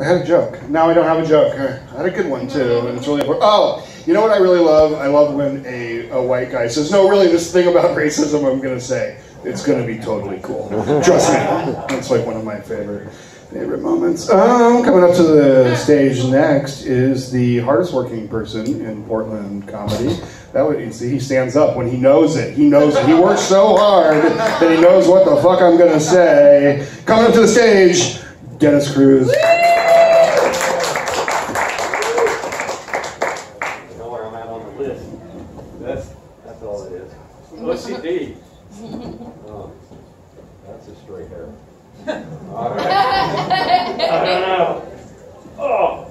I had a joke. Now I don't have a joke. I had a good one too, and it's really important. Oh, you know what I really love? I love when a, a white guy says, "No, really, this thing about racism, I'm gonna say it's gonna be totally cool." Trust me, that's like one of my favorite favorite moments. Um, coming up to the stage next is the hardest working person in Portland comedy. That would you see, he stands up when he knows it. He knows it. He works so hard that he knows what the fuck I'm gonna say. Coming up to the stage, Dennis Cruz. You know where I'm at on the list. That's that's all it is. OCD. Oh, that's a straight hair. All right. I don't know. Oh.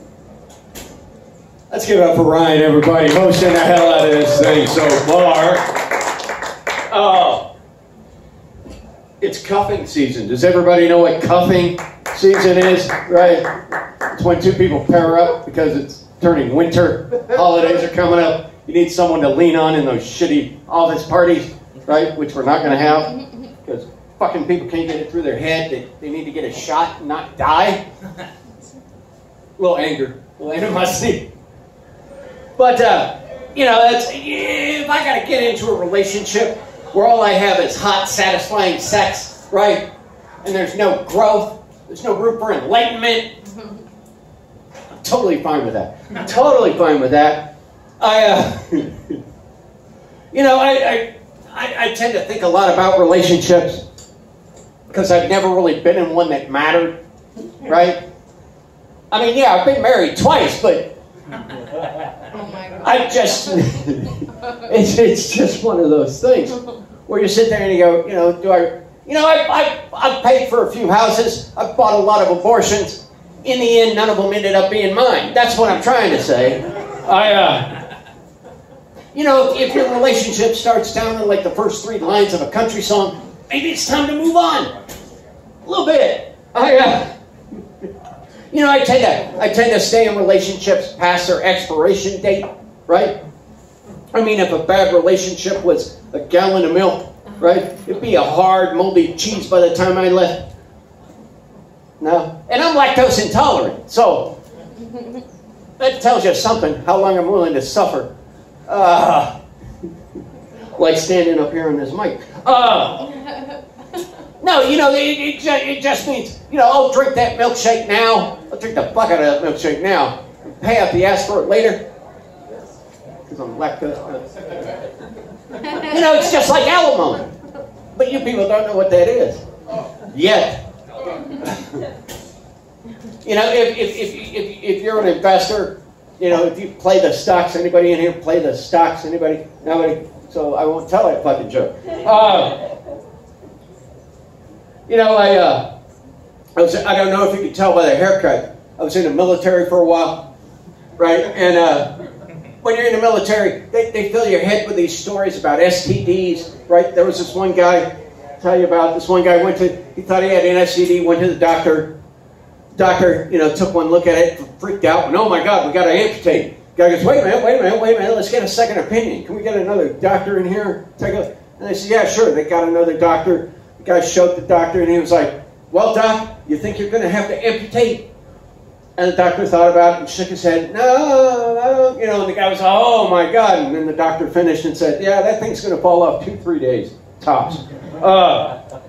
Let's give it up for Ryan, everybody, hosting the hell out of this thing so far. Oh. It's cuffing season. Does everybody know what cuffing season is? Right? It's when two people pair up because it's turning winter. Holidays are coming up. You need someone to lean on in those shitty office parties, right? Which we're not going to have because fucking people can't get it through their head. that they need to get a shot and not die. A little anger, a little animosity. But, uh, you know, that's, if I got to get into a relationship where all I have is hot, satisfying sex, right? And there's no growth, there's no room for enlightenment. I'm totally fine with that. I'm totally fine with that. I, uh, you know, I, I, I, I tend to think a lot about relationships because I've never really been in one that mattered, right? I mean, yeah, I've been married twice, but Oh my. I just, it's, it's just one of those things where you sit there and you go, you know, do I, you know, I, I, I've paid for a few houses, I've bought a lot of abortions. In the end, none of them ended up being mine. That's what I'm trying to say. I, uh, you know, if your relationship starts down in like the first three lines of a country song, maybe it's time to move on. A little bit. I, uh, you know, I tend to I tend to stay in relationships past their expiration date, right? I mean, if a bad relationship was a gallon of milk, right? It'd be a hard, moldy cheese by the time I left. No, and I'm lactose intolerant, so that tells you something. How long I'm willing to suffer. Uh, like standing up here on this mic. Uh, no, you know, it, it, ju- it just means, you know, I'll drink that milkshake now. I'll drink the fuck out of that milkshake now. Pay out the ass for it later. Because I'm lactose. you know, it's just like alimony. But you people don't know what that is. Yet. you know, if, if, if, if, if you're an investor, you know, if you play the stocks, anybody in here play the stocks? Anybody? Nobody? So I won't tell that fucking joke. Uh, you know, I, uh, I was, I don't know if you could tell by the haircut. I was in the military for a while, right? And uh, when you're in the military, they, they fill your head with these stories about STDs, right? There was this one guy, I'll tell you about this one guy went to, he thought he had an STD, went to the doctor. Doctor, you know, took one look at it, freaked out, and oh my God, we got to amputate. Guy goes, wait a minute, wait a minute, wait a minute, let's get a second opinion. Can we get another doctor in here? Take a, and they said, yeah, sure. They got another doctor. The guy showed the doctor, and he was like, well, doc, you think you're going to have to amputate? And the doctor thought about it and shook his head. No, no, you know. And the guy was, oh my God! And then the doctor finished and said, yeah, that thing's going to fall off two, three days tops. Uh,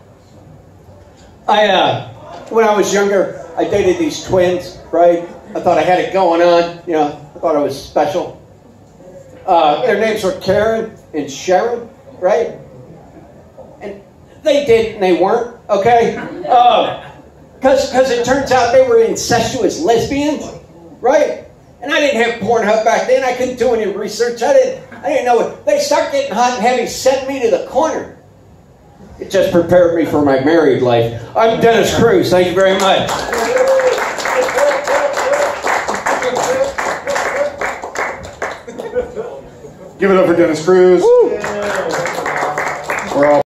I, uh, when I was younger, I dated these twins. Right? I thought I had it going on. You know, I thought I was special. Uh, their names were Karen and Sharon. Right? And they did and they weren't. Okay. Because because it turns out they were incestuous lesbians, right? And I didn't have Pornhub back then. I couldn't do any research. I didn't. I didn't know it. They start getting hot and heavy. Sent me to the corner. It just prepared me for my married life. I'm Dennis Cruz. Thank you very much. Give it up for Dennis Cruz. We're all